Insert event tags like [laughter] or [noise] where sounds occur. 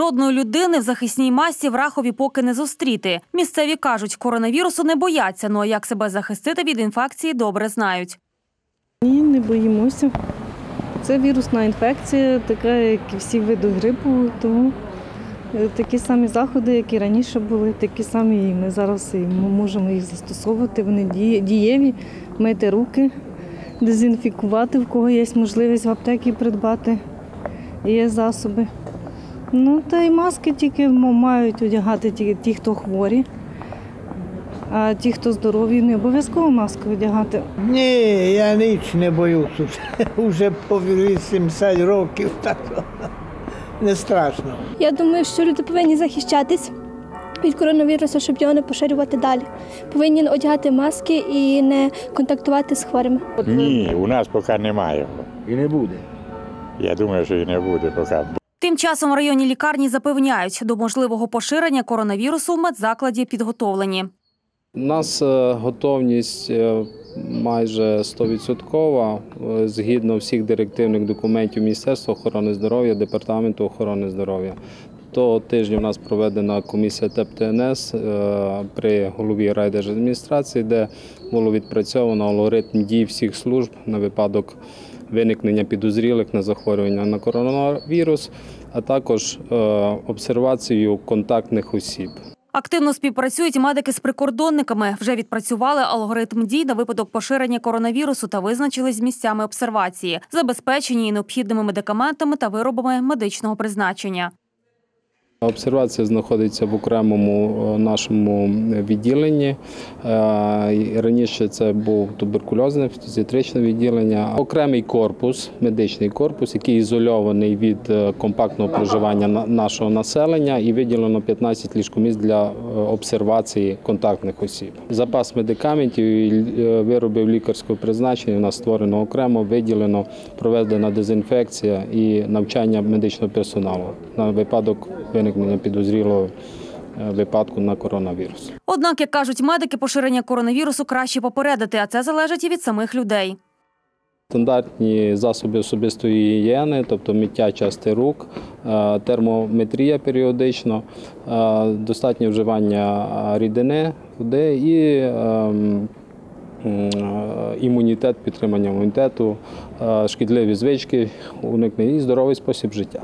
Жодної людини в захисній масі в Рахові поки не зустріти. Місцеві кажуть, коронавірусу не бояться, ну а як себе захистити від інфекції, добре знають. Ні, не боїмося. Це вірусна інфекція, така, як і всі види грипу, тому е, такі самі заходи, як і раніше були, такі самі і ми зараз і ми можемо їх застосовувати. Вони дієві, мити руки, дезінфікувати, в кого є можливість в аптекі придбати, є засоби. Ну, та й маски тільки мають одягати ті, ті, хто хворі. А ті, хто здорові, не обов'язково маску одягати. Ні, я ніч не боюся. [laughs] Вже по 80 років, так [laughs] не страшно. Я думаю, що люди повинні захищатись від коронавірусу, щоб його не поширювати далі. Повинні одягати маски і не контактувати з хворими. Ні, у нас поки немає. І не буде. Я думаю, що і не буде поки. Тим часом в районній лікарні запевняють, до можливого поширення коронавірусу в медзакладі підготовлені. У нас е, готовність е, майже 100%, е, згідно всіх директивних документів Міністерства охорони здоров'я, Департаменту охорони здоров'я. Того тижня у нас проведена комісія ТЕП-ТНС при голові райдержадміністрації, де було відпрацьовано алгоритм дій всіх служб на випадок виникнення підозрілих на захворювання на коронавірус, а також е, обсервацію контактних осіб. Активно співпрацюють медики з прикордонниками. Вже відпрацювали алгоритм дій на випадок поширення коронавірусу та визначились з місцями обсервації, забезпечені необхідними медикаментами та виробами медичного призначення. Обсервація знаходиться в окремому е, нашому відділенні. Е, Раніше це був туберкульозне фтизіатричне відділення, окремий корпус, медичний корпус, який ізольований від е, компактного проживання нашого населення, і виділено 15 ліжкомісць для обсервації контактних осіб. Запас медикаментів і виробів лікарського призначення у нас створено окремо, виділено, проведена дезінфекція і навчання медичного персоналу на випадок виникнення підозрілого е, випадку на коронавірус. Однак, як кажуть медики, поширення коронавірусу краще попередити, а це залежить і від самих людей. Стандартні засоби особистої гігієни, тобто миття части рук, е, термометрія періодично, е, достатнє вживання рідини, води і ем, імунітет, підтримання імунітету, шкідливі звички, уникнення і здоровий спосіб життя.